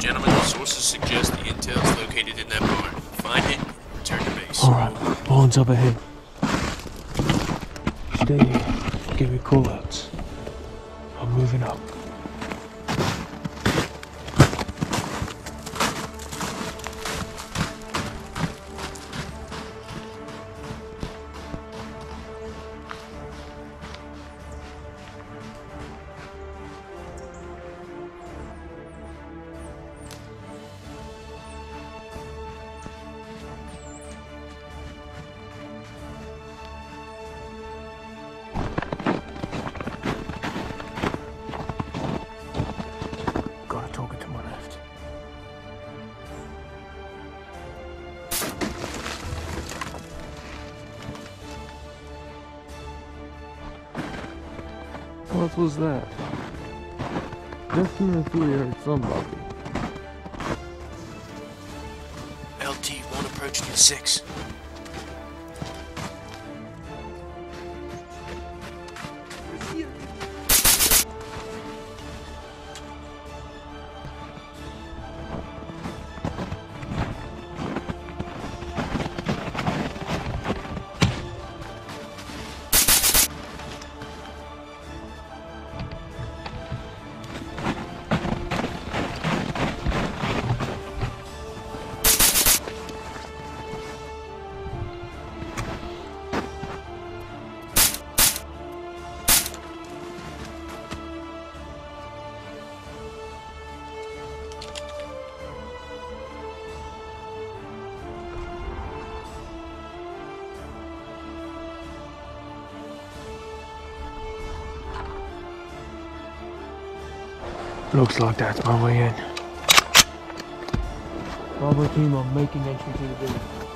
Gentlemen, sources suggest the intel is located in that barn. Find it, return to base. Alright, barn's up ahead. Stay here. Give me callouts. I'm moving up. What was that? Definitely hurt somebody. LT, one approaching at 6. Looks like that's my way in. Bravo team are making entry to the village.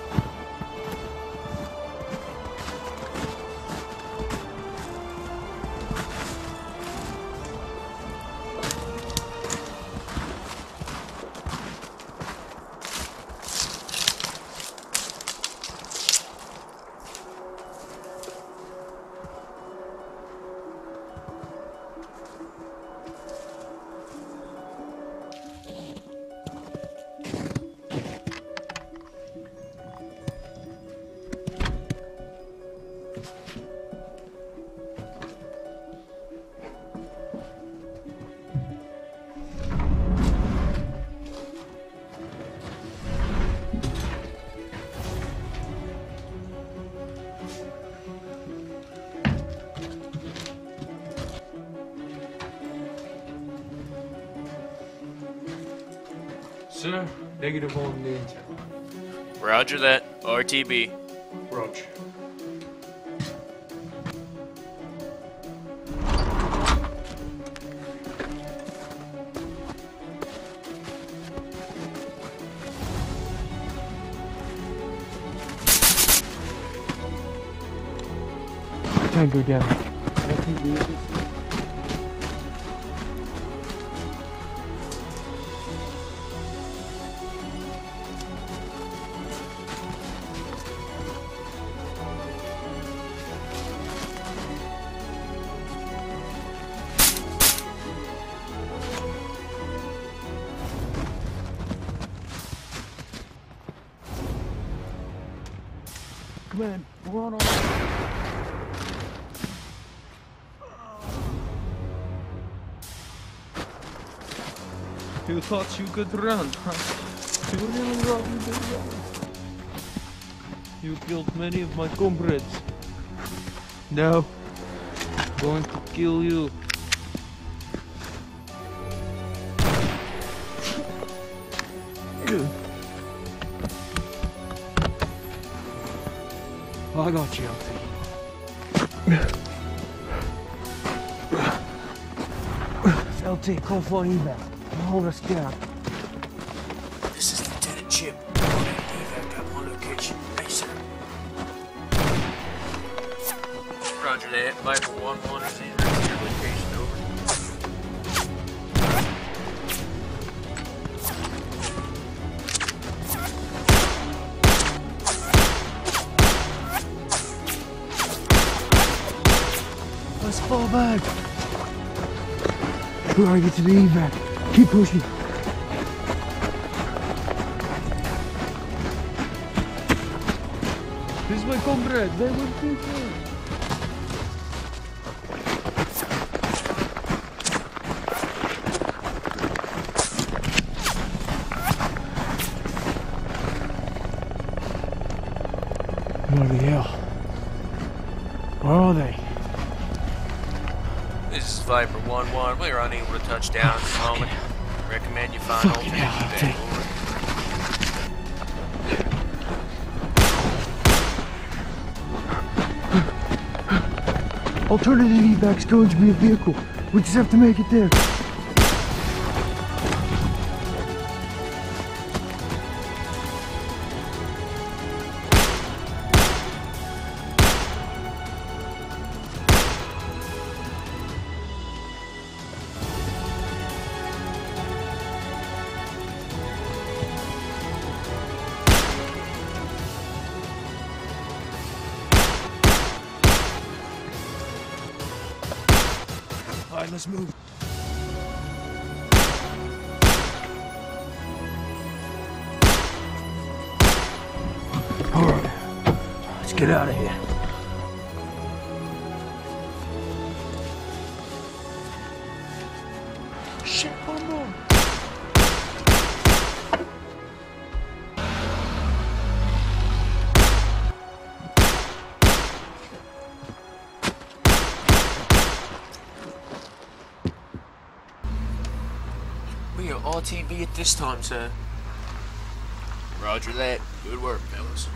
Sir, negative on the intel. Roger that. RTB. Roger. Tango down. Command, we're on our You thought you could run, huh? You really thought you could run. You killed many of my comrades. Now, I'm going to kill you. I got you, LT. LT, call for an evac. Hold us down. This is Lieutenant Chip. Evac up on location. Hey, sir. Roger that. Viper 1-1 is in No. We're going to get to the evac. Keep pushing. This way, comrade. They will be there. Bloody hell. Where are they? This is Viper 1-1. We are unable to touch down at the moment. Recommend you find Fucking alternate hell, evac. take- Alternative evac's going to be a vehicle. We just have to make it there. Alright, let's move. Alright. Let's get out of here. Shit, hold on. RTB at this time, sir. Roger that. Good work, fellas.